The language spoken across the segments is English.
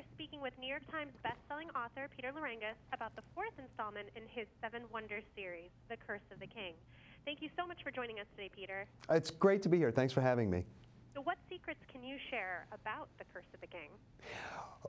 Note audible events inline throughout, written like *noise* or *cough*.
are speaking with New York Times bestselling author Peter Lerangis about the fourth installment in his Seven Wonders series, The Curse of the King. Thank you so much for joining us today, Peter. It's great to be here. Thanks for having me. So what secrets can you share about The Curse of the King?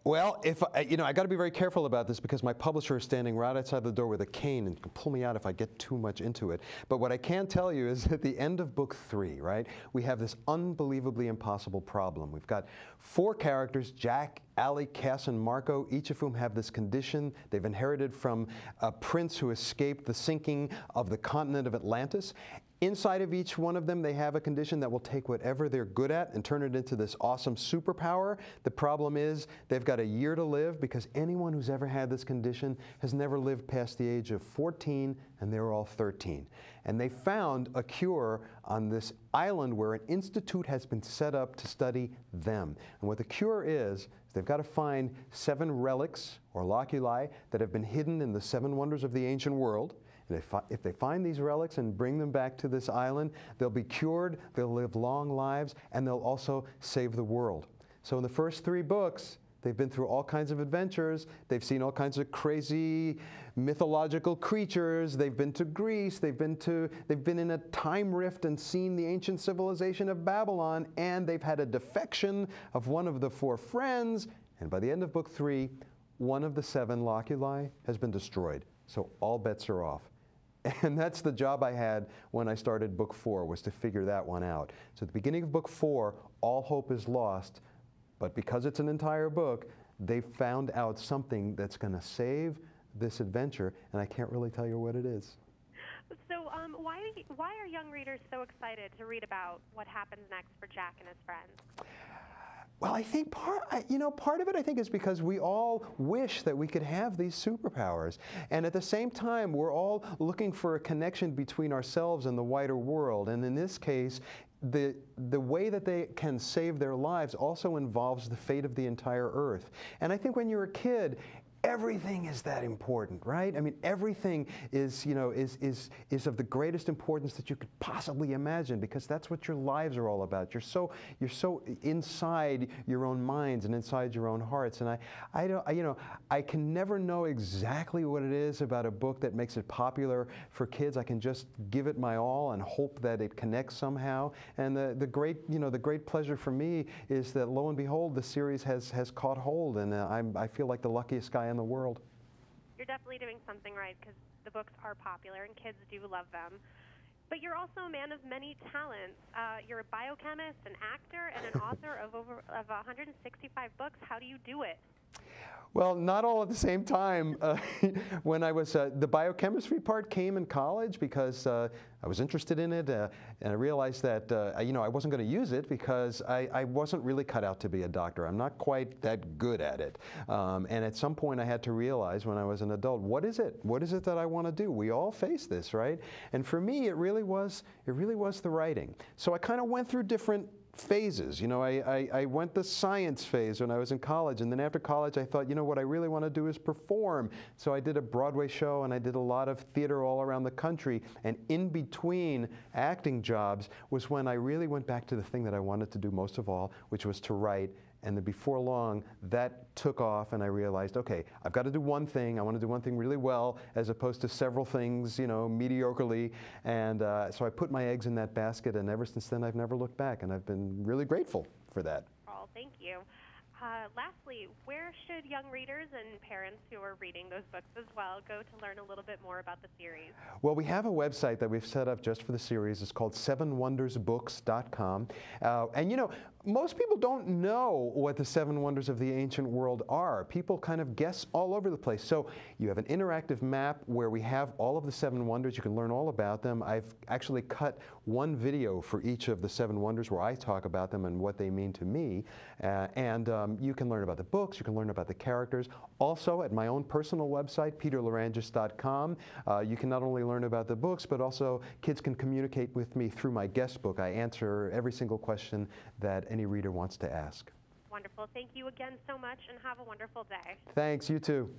Well, if I, you know, I got to be very careful about this because my publisher is standing right outside the door with a cane and can pull me out if I get too much into it. But what I can tell you is *laughs* at the end of book three, right, we have this unbelievably impossible problem. We've got four characters, Jack, Aly, Cass, and Marco, each of whom have this condition they've inherited from a prince who escaped the sinking of the continent of Atlantis. Inside of each one of them, they have a condition that will take whatever they're good at and turn it into this awesome superpower. The problem is they've got a year to live because anyone who's ever had this condition has never lived past the age of 14 and they were all 13. And they found a cure on this island where an institute has been set up to study them. And what the cure is, is they've got to find seven relics or loculi that have been hidden in the seven wonders of the ancient world. And if they find these relics and bring them back to this island, they'll be cured, they'll live long lives, and they'll also save the world. So in the first three books, They've been through all kinds of adventures. They've seen all kinds of crazy mythological creatures. They've been to Greece. They've been to they've been in a time rift and seen the ancient civilization of Babylon and they've had a defection of one of the four friends and by the end of book 3, one of the seven loculi has been destroyed. So all bets are off. *laughs* And that's the job I had when I started book four, was to figure that one out. So at the beginning of book four, all hope is lost, but because it's an entire book, they found out something that's going to save this adventure, and I can't really tell you what it is. So, um, why, why are young readers so excited to read about what happens next for Jack and his friends? Well, I think part, you know, part of it I think is because we all wish that we could have these superpowers. And at the same time, we're all looking for a connection between ourselves and the wider world. And in this case, the, the way that they can save their lives also involves the fate of the entire earth. And I think when you're a kid, everything is that important, right? I mean, everything is, you know, is, is, is of the greatest importance that you could possibly imagine because that's what your lives are all about. You're so, you're so inside your own minds and inside your own hearts. And I, I don't, I, you know, I can never know exactly what it is about a book that makes it popular for kids. I can just give it my all and hope that it connects somehow. And the, the great, you know, the great pleasure for me is that lo and behold, the series has, has caught hold and uh, I'm, I feel like the luckiest guy in the world. You're definitely doing something right because the books are popular and kids do love them. But you're also a man of many talents. Uh, you're a biochemist, an actor, and an *laughs* author of over of 165 books. How do you do it? Well, not all at the same time. *laughs* Uh, when I was, uh, the biochemistry part came in college because uh, I was interested in it uh, and I realized that, uh, you know, I wasn't going to use it because I, I, wasn't really cut out to be a doctor. I'm not quite that good at it. Um, and at some point I had to realize when I was an adult, what is it? What is it that I want to do? We all face this, right? And for me, it really was, it really was the writing. So I kind of went through different phases. You know, I, I, I, went the science phase when I was in college, and then after college, I thought, you know, what I really want to do is perform. So I did a Broadway show, and I did a lot of theater all around the country. And in between acting jobs was when I really went back to the thing that I wanted to do most of all, which was to write and then before long, that took off, and I realized, okay, I've got to do one thing. I want to do one thing really well, as opposed to several things, you know, mediocrely. And uh, so I put my eggs in that basket, and ever since then, I've never looked back, and I've been really grateful for that. Oh, thank you. Uh, lastly, where should young readers and parents who are reading those books as well go to learn a little bit more about the series? Well, we have a website that we've set up just for the series. It's called sevenwondersbooks.com. Uh, and you know, most people don't know what the seven wonders of the ancient world are. People kind of guess all over the place. So you have an interactive map where we have all of the seven wonders. You can learn all about them. I've actually cut one video for each of the seven wonders where I talk about them and what they mean to me. Uh, and um, you can learn about the books. You can learn about the characters. Also, at my own personal website, peterlerangis.com, uh, you can not only learn about the books, but also kids can communicate with me through my guest book. I answer every single question that any reader wants to ask. Wonderful. Thank you again so much and have a wonderful day. Thanks. You too.